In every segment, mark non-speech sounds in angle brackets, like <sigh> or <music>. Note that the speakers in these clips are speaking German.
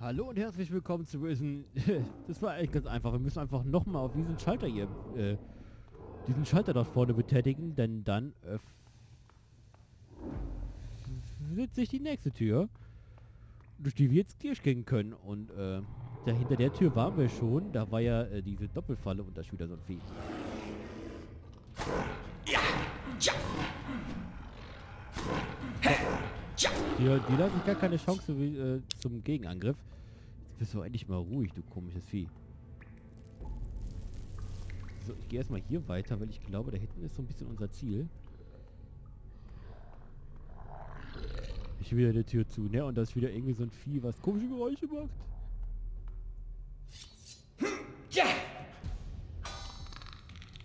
Hallo und herzlich willkommen zu Risen. <laughs> Das war eigentlich ganz einfach. Wir müssen einfach nochmal auf diesen Schalter hier, äh, diesen Schalter dort vorne betätigen, denn dann öffnet sich die nächste Tür, durch die wir jetzt durchgehen können. Und äh, da hinter der Tür waren wir schon. Da war ja äh, diese Doppelfalle und da ist wieder so ein Vieh. Ja! Ja! Die, die lassen gar keine Chance wie, äh, zum Gegenangriff. Jetzt bist du endlich mal ruhig, du komisches Vieh. So, ich gehe erstmal hier weiter, weil ich glaube, da hinten ist so ein bisschen unser Ziel. Ich wieder eine Tür zu, ne? Und da ist wieder irgendwie so ein Vieh, was komische Geräusche macht. Ja!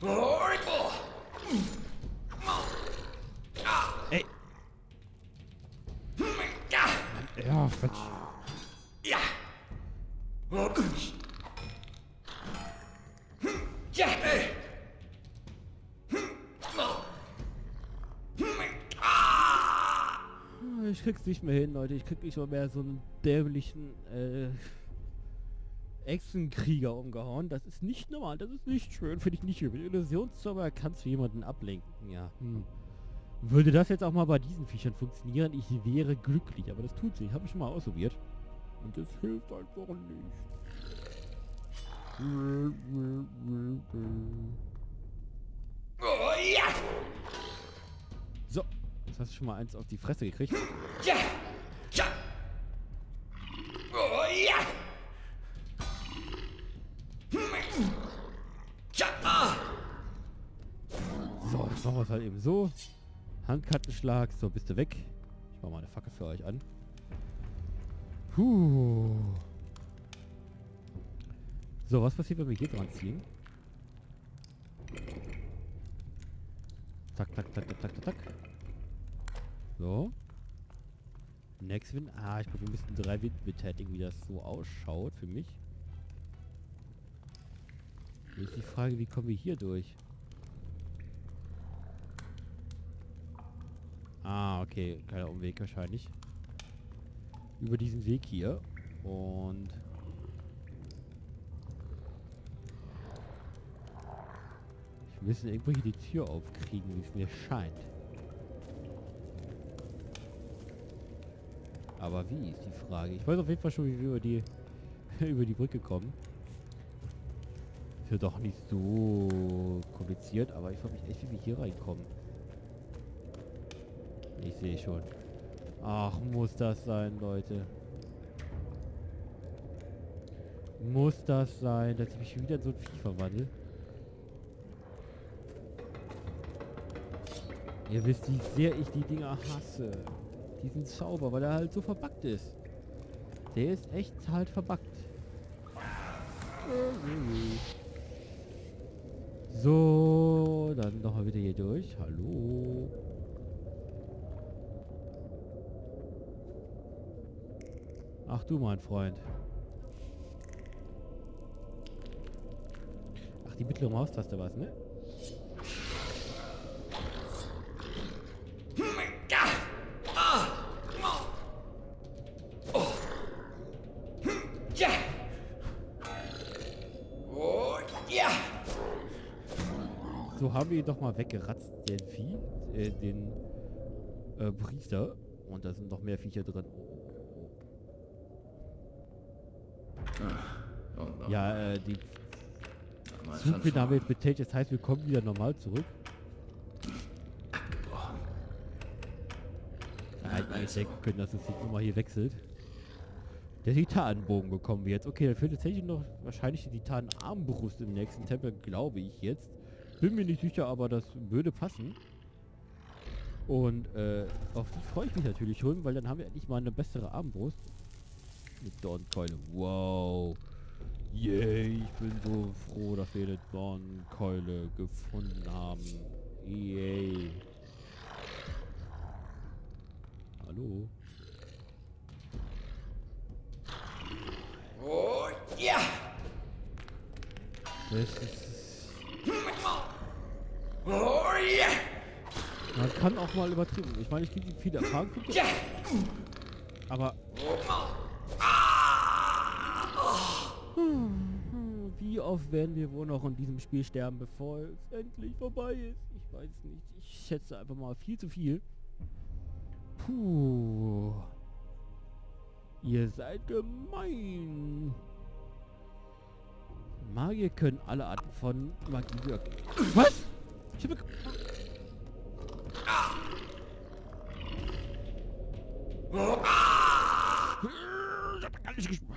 Horrible! Ey! Ja! Ja, Quatsch. Ja! Ja! Ah, Ich krieg's nicht mehr hin, Leute. Ich krieg nicht mal mehr so einen dämlichen, äh... Echsenkrieger umgehauen. Das ist nicht normal. Das ist nicht schön. Finde ich nicht schön. Mit Illusionszauber kannst du jemanden ablenken. Ja, hm. Würde das jetzt auch mal bei diesen Viechern funktionieren, ich wäre glücklich. Aber das tut sich. Habe ich schon mal ausprobiert. Und das hilft einfach nicht. Oh, ja! So, jetzt hast du schon mal eins auf die Fresse gekriegt. Ja! Ja! Oh, ja! Ja! So, jetzt machen wir es halt eben so. Handkartenschlag. So, bist du weg. Ich mach mal eine Fackel für euch an. Puh. So, was passiert, wenn wir hier dran ziehen? Zack, zack, zack, zack, zack, zack. So. Next Win. Ah, ich glaube, wir müssen drei Wind betätigen, wie das so ausschaut für mich. Jetzt die Frage, wie kommen wir hier durch? Ah, okay. Kleiner Umweg wahrscheinlich. Über diesen Weg hier. Und... Wir müssen irgendwo hier die Tür aufkriegen, wie es mir scheint. Aber wie ist die Frage? Ich weiß auf jeden Fall schon, wie wir über die, <laughs> über die Brücke kommen. Ist ja doch nicht so kompliziert, aber ich frage mich echt, wie wir hier reinkommen. Ich sehe schon. Ach, muss das sein, Leute. Muss das sein, dass ich mich wieder in so ein Vieh verwandle? Ihr wisst, wie sehr ich die Dinger hasse. Diesen Zauber, weil er halt so verbuggt ist. Der ist echt halt verbuggt. So, dann nochmal wieder hier durch. Hallo. Ach du, mein Freund. Ach, die mittlere Maustaste was, ne? Ja! Ah! Oh! Oh, ja! So haben wir ihn doch mal weggeratzt, den Vieh, äh, den äh, Priester. Und da sind noch mehr Viecher drin. Oh, oh, oh. Und noch Ja, äh, die haben wir jetzt betätigt. Das heißt, wir kommen wieder normal zurück. abgebrochen. Eigentlich denken können, dass es sich immer hier wechselt. Der Titanenbogen bekommen wir jetzt. Okay, dann fehlt tatsächlich noch wahrscheinlich die Titanenarmbrust im nächsten Tempel, glaube ich jetzt. Bin mir nicht sicher, aber das würde passen. Und äh, auf die freue ich mich natürlich schon, weil dann haben wir endlich mal eine bessere Armbrust. Mit Dornkeule. Wow. Yay, ich bin so froh, dass wir eine Dornkeule gefunden haben. Yay. Hallo. Oh, ja! Das ist, Oh, ja! man kann auch mal übertrieben. Ich meine, ich kriege viele Erfahrungspunkte, Ja! aber Ah! Oft werden wir wohl noch in diesem Spiel sterben, bevor es endlich vorbei ist? Ich weiß nicht. Ich schätze einfach mal viel zu viel. Puh. Ihr seid gemein. Magier können alle Arten von Magie wirken. Was? Ich habe...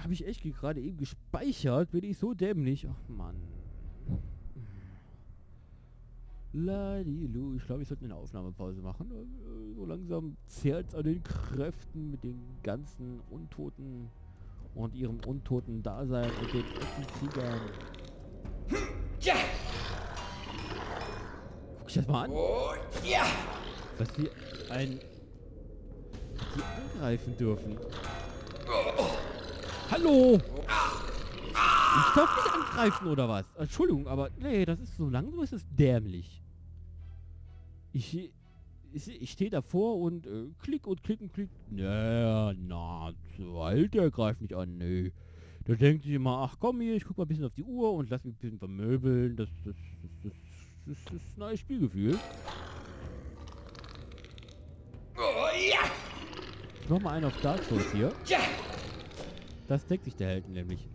Habe ich echt gerade eben gespeichert? Bin ich so dämlich? Ach Mann. Ladilu. Ich glaube, ich sollte eine Aufnahmepause machen. Äh, So langsam zehrt an den Kräften mit den ganzen Untoten und ihrem untoten Dasein und den Kriegern. Ja! Guck ich das mal an, Oh, ja! dass sie ein... die angreifen dürfen. Hallo! Ich darf nicht angreifen oder was? Entschuldigung, aber nee, das ist so langsam ist es dämlich. Ich, ich, ich stehe davor und äh, klick und klick und klick. Naja, na, so alt, der greift nicht an, nee. Da denkt sich immer, ach komm hier, ich guck mal ein bisschen auf die Uhr und lass mich ein bisschen vermöbeln. Das, das, das, das, das, das ist ein neues Spielgefühl. Oh, ja! Ich mach mal einen auf Dark Souls hier. Ja! Das deckt sich der Held nämlich.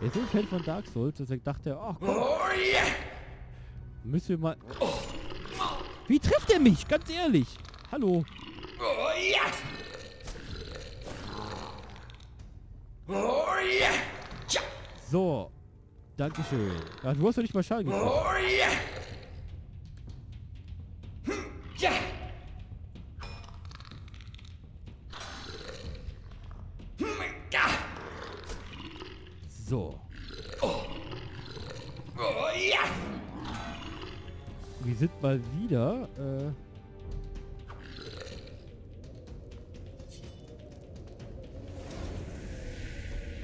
Er ist ein Fan von Dark Souls, er dachte, ach komm, Oh, ja! müssen wir mal... Wie trifft er mich? Ganz ehrlich. Hallo. Oh, ja! Oh, ja! Ja! So. Dankeschön. Ja, du hast doch nicht mal Schaden gekriegt. Oh, ja! Hm, Ja! Hm, ja! So. Oh, ja! Wir sind mal wieder... Äh,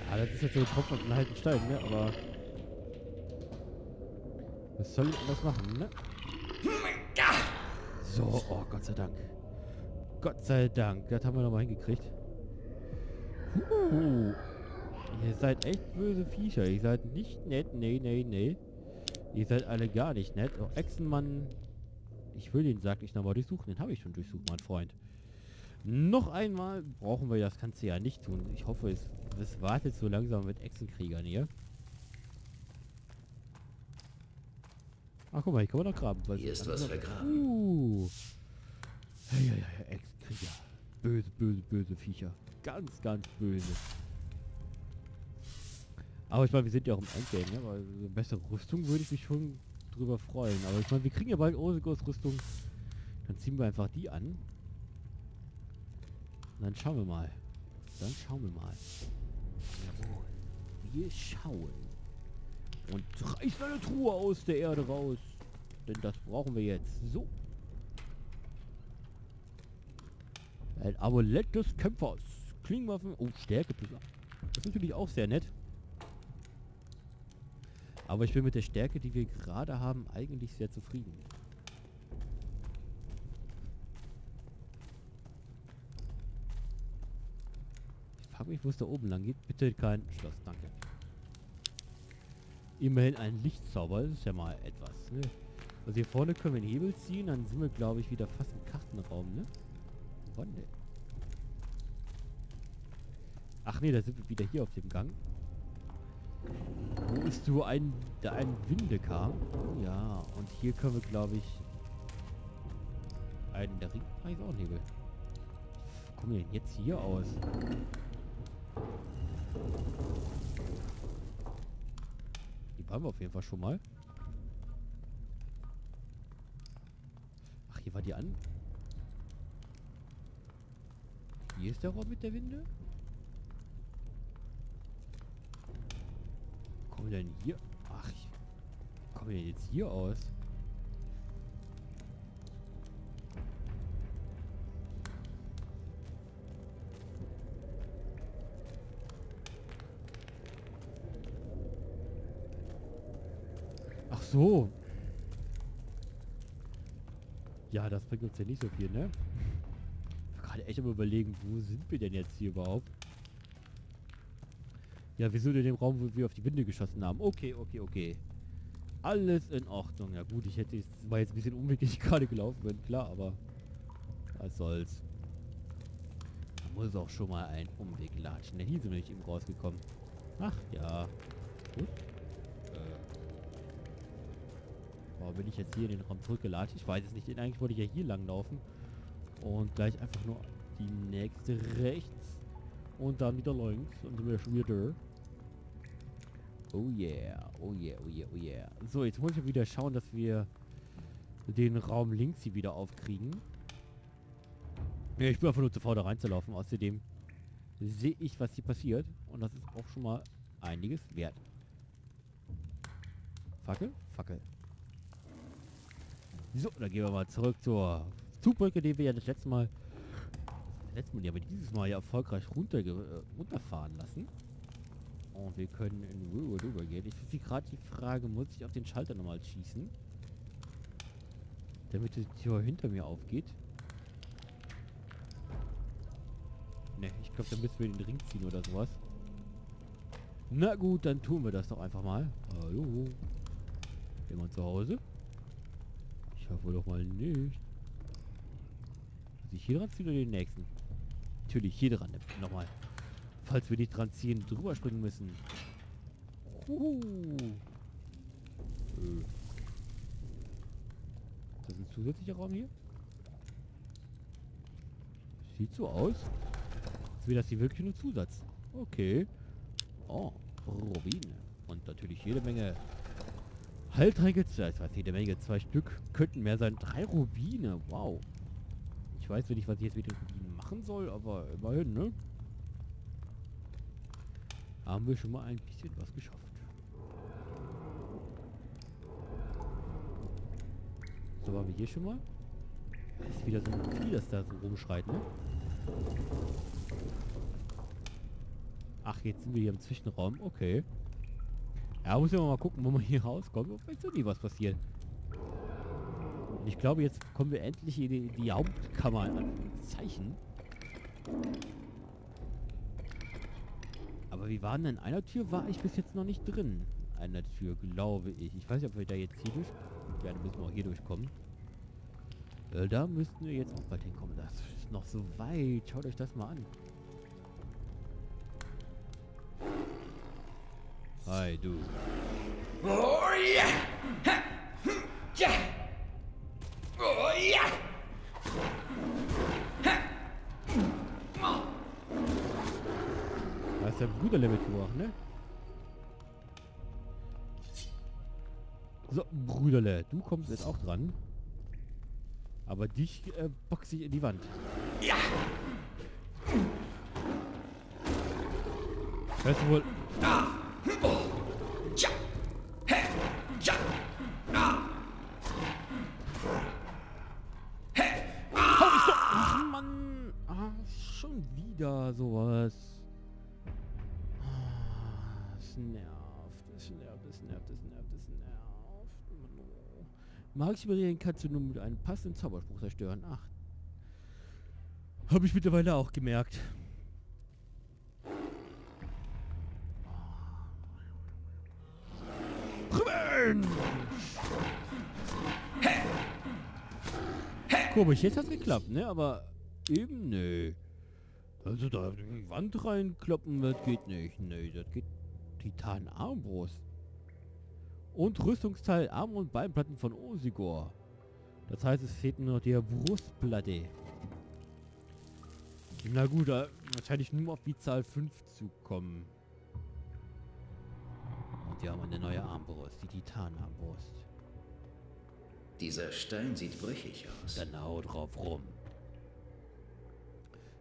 ja, das ist jetzt so ein Tropfen auf den halben Stein, ne? Aber... Was soll ich anders machen, ne? So, oh Gott sei Dank. Gott sei Dank, das haben wir nochmal hingekriegt. Huh. Ihr seid echt böse Viecher. Ihr seid nicht nett. Nee, nee, nee. Ihr seid alle gar nicht nett. Oh, Echsenmann. Ich will den Sack nicht nochmal durchsuchen. Den habe ich schon durchsucht, mein Freund. Noch einmal brauchen wir das. Kannst du ja nicht tun. Ich hoffe, es, es wartet so langsam mit Echsenkriegern hier. Ach, guck mal, ich kann man noch graben. Hier ist was vergraben. Uh. Ja, ja, ja, Ex-Krieger. Böse, böse, böse Viecher. Ganz, ganz böse. Aber ich meine, wir sind ja auch im Endgame, ne? Weil eine bessere Rüstung würde ich mich schon drüber freuen. Aber ich meine, wir kriegen ja bald Osigos Rüstung. Dann ziehen wir einfach die an. Und dann schauen wir mal. Dann schauen wir mal. Jawohl. Wir schauen. Und reißt eine Truhe aus der Erde raus. Denn das brauchen wir jetzt. So. Ein Amulett des Kämpfers. Klingenwaffen. Oh, Stärke. Das ist natürlich auch sehr nett. Aber ich bin mit der Stärke, die wir gerade haben, eigentlich sehr zufrieden. Ich frage mich, wo es da oben lang geht. Bitte kein Schloss, danke. Immerhin ein Lichtzauber, das ist ja mal etwas, ne? Also hier vorne können wir den Hebel ziehen, dann sind wir, glaube ich, wieder fast im Kartenraum, ne? Wann denn? Ach nee, da sind wir wieder hier auf dem Gang. Wo ist so ein, da ein Winde kam? Ja, und hier können wir, glaube ich, einen, der Ring, ah, auch. Wo kommen denn jetzt hier aus? Die waren wir auf jeden Fall schon mal. Ach, hier war die an. Hier ist der Raum mit der Winde. Wir denn hier? Ach, ich, wir denn jetzt hier aus? Ach so. Ja, das bringt uns ja nicht so viel, ne? Ich war gerade echt am überlegen, wo sind wir denn jetzt hier überhaupt? Ja, wir sind in dem Raum, wo wir auf die Winde geschossen haben. Okay, okay, okay. Alles in Ordnung. Ja gut, ich hätte jetzt, war jetzt ein bisschen umwegig <laughs> gerade gelaufen bin, klar, aber was soll's. Da muss auch schon mal ein Umweg latschen. Denn hier sind wir nicht eben rausgekommen. Ach ja. Gut. Äh. Warum bin ich jetzt hier in den Raum zurückgelatscht? Ich weiß es nicht. Denn eigentlich wollte ich ja hier lang laufen. Und gleich einfach nur die nächste rechts. Und dann wieder links. Und dann ich schon wieder. Oh yeah, oh yeah, oh yeah, oh yeah. So, jetzt muss ich wieder schauen, dass wir den Raum links hier wieder aufkriegen. Ja, ich bin einfach nur zu faul da reinzulaufen. Außerdem sehe ich, was hier passiert. Und das ist auch schon mal einiges wert. Fackel? Fackel. So, dann gehen wir mal zurück zur Zugbrücke, die wir ja das letzte Mal, letztes Mal, aber dieses Mal ja erfolgreich runter, äh, runterfahren lassen. Und wir können in Ruhe rübergehen. Ich sehe gerade die Frage, muss ich auf den Schalter nochmal schießen? Damit die Tür hinter mir aufgeht. Ne, ich glaube, da müssen wir den Ring ziehen oder sowas. Na gut, dann tun wir das doch einfach mal. Hallo. Jemand zu Hause? Ich hoffe doch mal nicht. Muss ich hier dran ziehen oder den nächsten? Natürlich hier dran. Nochmal. Falls wir nicht dran ziehen, drüber springen müssen. Uhu. Das ist ein zusätzlicher Raum hier? Sieht so aus. Als wäre das hier wirklich nur Zusatz. Okay. Oh, Rubine. Und natürlich jede Menge Heiltränke. Das heißt jede Menge. Zwei Stück. Könnten mehr sein. Drei Rubine. Wow. Ich weiß nicht, was ich jetzt mit den Rubinen machen soll, aber immerhin, ne? Haben wir schon mal ein bisschen was geschafft. So, waren wir hier schon mal? Das ist wieder so ein Vieh, das da so rumschreit, ne? Ach, jetzt sind wir hier im Zwischenraum. Okay. Ja, muss ja mal gucken, wo man hier rauskommt. Vielleicht so nie was passiert. Und ich glaube, jetzt kommen wir endlich in die, die Hauptkammer Zeichen. Aber wie waren denn? Einer Tür war ich bis jetzt noch nicht drin. Einer Tür, glaube ich. Ich weiß nicht, ob wir da jetzt hier durch... Ja, dann müssen wir auch hier durchkommen. Äh, da müssten wir jetzt auch bald hinkommen. Das ist noch so weit. Schaut euch das mal an. Hi, du. Oh ja! Ha! Hm! Ja! Oh ja! Ist der Bruderle mitgebracht, ne? So, Brüderle, du kommst jetzt auch dran. Aber dich äh, boxe ich in die Wand. Ja! Hörst du wohl... Ah! Oh! Ja! Ja! Ah! Mann! Ah, schon wieder sowas. Nervt, es nervt, es nervt, es nervt, es nervt. Oh. Magischen Barrieren kannst du nur mit einem passenden Zauberspruch zerstören. Ach. Habe ich mittlerweile auch gemerkt. Komisch, jetzt hat's geklappt, ne? Aber eben, nö. Also da in die Wand reinkloppen, das geht nicht. Nee, das geht Titan-Armbrust. Und Rüstungsteil Arm- und Beinplatten von Osigor. Das heißt, es fehlt nur noch die Brustplatte. Na gut, da wahrscheinlich nur auf die Zahl 5 zu kommen. Und wir haben eine neue Armbrust, die Titan-Armbrust. Dieser Stein sieht brüchig aus. Genau drauf rum.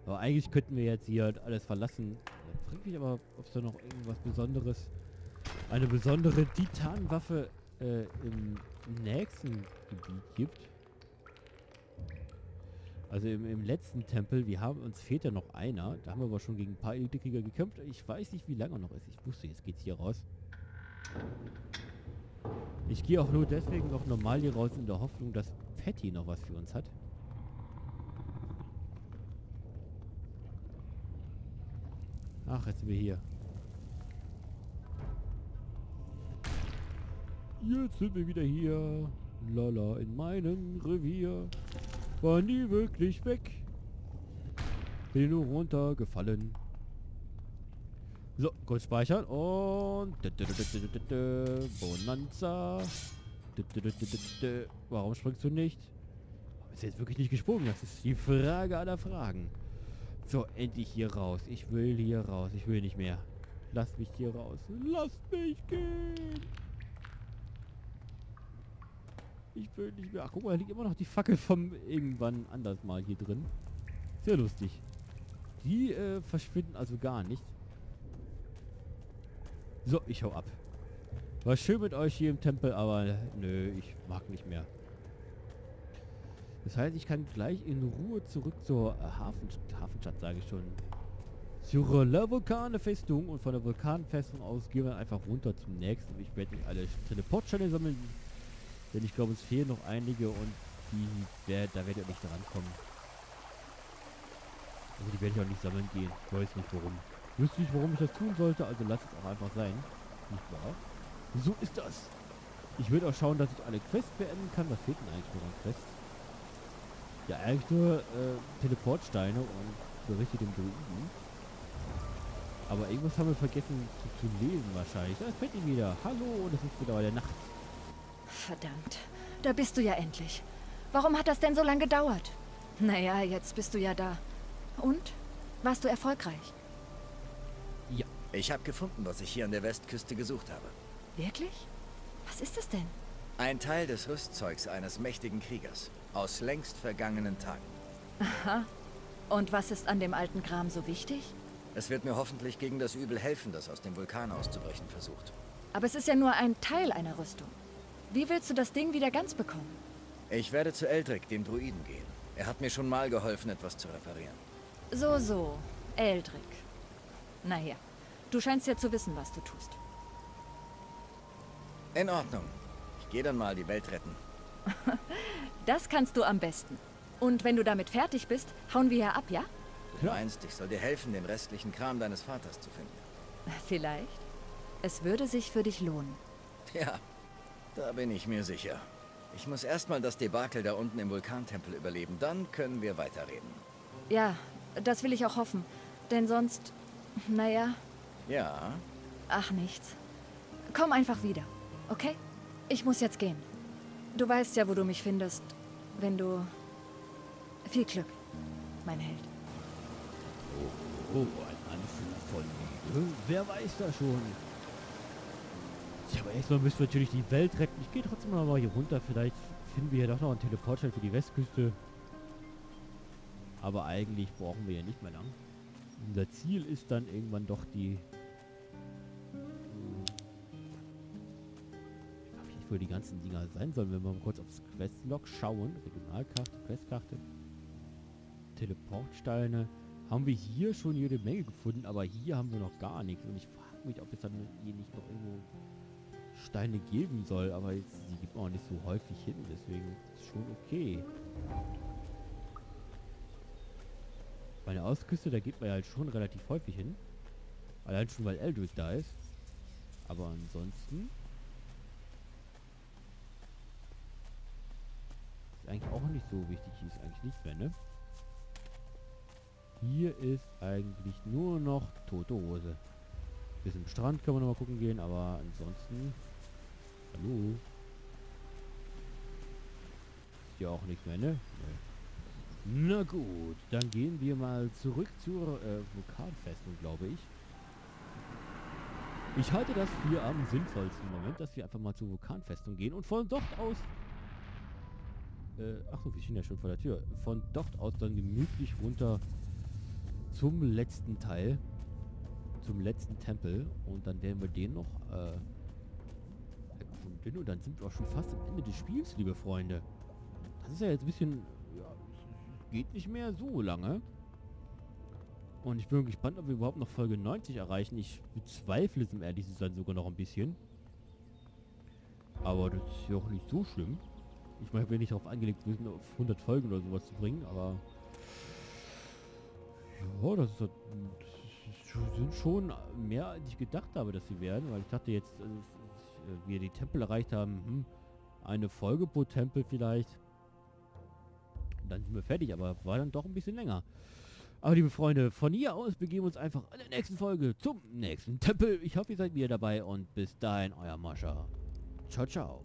Aber eigentlich könnten wir jetzt hier halt alles verlassen. Da frage ich mich aber, ob es da noch irgendwas Besonderes, eine besondere Titanwaffe äh, im, nächsten Gebiet gibt. Also im, im letzten Tempel, wir haben uns fehlt ja noch einer. Da haben wir aber schon gegen ein paar Elitekrieger gekämpft. Ich weiß nicht, wie lange noch ist. Ich wusste, jetzt geht's hier raus. Ich gehe auch nur deswegen noch normal hier raus in der Hoffnung, dass Patty noch was für uns hat. Ach, jetzt sind wir hier. Jetzt sind wir wieder hier. Lala, in meinem Revier. War nie wirklich weg. Bin nur runtergefallen. So, kurz speichern und... Bonanza. Warum springst du nicht? Ist jetzt wirklich nicht gesprungen? Das ist die Frage aller Fragen. So, endlich hier raus. Ich will hier raus. Ich will nicht mehr. Lass mich hier raus. Lass mich gehen. Ich will nicht mehr. Ach, guck mal, da liegt immer noch die Fackel vom irgendwann anders mal hier drin. Sehr lustig. Die äh, verschwinden also gar nicht. So, ich hau ab. War schön mit euch hier im Tempel, aber nö, ich mag nicht mehr. Das heißt, ich kann gleich in Ruhe zurück zur äh, Hafen, Hafenstadt, sage ich schon. Zur La Vulkane-Festung und von der Vulkanfestung aus gehen wir einfach runter zum nächsten. Ich werde nicht alle Teleportsteine sammeln, denn ich glaube, es fehlen noch einige und die werd, da werde ich auch nicht drankommen. Also die werde ich auch nicht sammeln gehen. Ich weiß nicht warum. Wüsste nicht, warum ich das tun sollte, also lass es auch einfach sein. Nicht wahr? So ist das. Ich würde auch schauen, dass ich alle Quests beenden kann. Was fehlt denn eigentlich noch an Quests? Ja, eigentlich nur äh, Teleportsteine und Berichte dem Druiden. Aber irgendwas haben wir vergessen zu, zu lesen wahrscheinlich. Da ist Patty wieder. Hallo, das ist wieder bei der Nacht. Verdammt, da bist du ja endlich. Warum hat das denn so lange gedauert? Naja, jetzt bist du ja da. Und? Warst du erfolgreich? Ja. Ich habe gefunden, was ich hier an der Westküste gesucht habe. Wirklich? Was ist es denn? Ein Teil des Rüstzeugs eines mächtigen Kriegers. Aus längst vergangenen Tagen. Aha. Und was ist an dem alten Kram so wichtig? Es wird mir hoffentlich gegen das Übel helfen, das aus dem Vulkan auszubrechen versucht. Aber es ist ja nur ein Teil einer Rüstung. Wie willst du das Ding wieder ganz bekommen? Ich werde zu Eldrick, dem Druiden, gehen. Er hat mir schon mal geholfen, etwas zu reparieren. So, so. Eldrick. Naja, du scheinst ja zu wissen, was du tust. In Ordnung. Ich gehe dann mal die Welt retten. Das kannst du am besten. Und wenn du damit fertig bist, hauen wir hier ab, ja? Du meinst, ich soll dir helfen, den restlichen Kram deines Vaters zu finden? <laughs> Vielleicht. Es würde sich für dich lohnen. Ja, da bin ich mir sicher. Ich muss erstmal das Debakel da unten im Vulkantempel überleben. Dann können wir weiterreden. Ja, das will ich auch hoffen. Denn sonst... Naja, Ja, ach nichts. Komm einfach wieder, okay? Ich muss jetzt gehen. Du weißt ja, wo du mich findest, wenn du... Viel Glück, mein Held. Oh, ein Anführer von Liebe. Wer weiß das schon? Ja, aber erstmal müssen wir natürlich die Welt retten. Ich gehe trotzdem noch mal hier runter. Vielleicht finden wir hier doch noch einen Teleportstein für die Westküste. Aber eigentlich brauchen wir ja nicht mehr lang. Unser Ziel ist dann irgendwann doch die... Ich frage mich nicht, wo die ganzen Dinger sein sollen. Wenn wir mal kurz aufs Questlog schauen. Regionalkarte, Questkarte. Teleportsteine. Haben wir hier schon jede Menge gefunden, aber hier haben wir noch gar nichts. Und ich frage mich, ob es dann hier nicht noch irgendwo Steine geben soll. Aber jetzt, die gibt man auch nicht so häufig hin, deswegen ist schon okay. Bei der Ostküste, da geht man ja halt schon relativ häufig hin. Allein schon, weil Eldrick da ist. Aber ansonsten... eigentlich auch nicht so wichtig. Hier ist eigentlich nichts mehr, ne? Hier ist eigentlich nur noch tote Hose. Bis im Strand kann man noch mal gucken gehen, aber ansonsten... Hallo? Ist hier auch nichts mehr, ne? Nee. Na gut, dann gehen wir mal zurück zur äh, Vulkanfestung, glaube ich. Ich halte das für am sinnvollsten Moment, dass wir einfach mal zur Vulkanfestung gehen und von dort aus... Äh, achso, wir stehen ja schon vor der Tür. Von dort aus dann gemütlich runter zum letzten Teil. Zum letzten Tempel. Und dann werden wir den noch äh, erkunden. Und dann sind wir auch schon fast am Ende des Spiels, liebe Freunde. Das ist ja jetzt ein bisschen... Ja, geht nicht mehr so lange. Und ich bin gespannt, ob wir überhaupt noch Folge 90 erreichen. Ich bezweifle es, um ehrlich sein, sogar noch ein bisschen. Aber das ist ja auch nicht so schlimm. Ich meine, ich nicht darauf angelegt, sind auf 100 Folgen oder sowas zu bringen, aber... Ja, das, ist, halt- das sind schon mehr, als ich gedacht habe, dass sie werden, weil ich dachte jetzt, äh, wir die Tempel erreicht haben. Hm, eine Folge pro Tempel vielleicht. Dann sind wir fertig, aber war dann doch ein bisschen länger. Aber liebe Freunde, von hier aus begeben wir uns einfach in der nächsten Folge zum nächsten Tempel. Ich hoffe, ihr seid wieder dabei und bis dahin, euer Mascha. Ciao, ciao.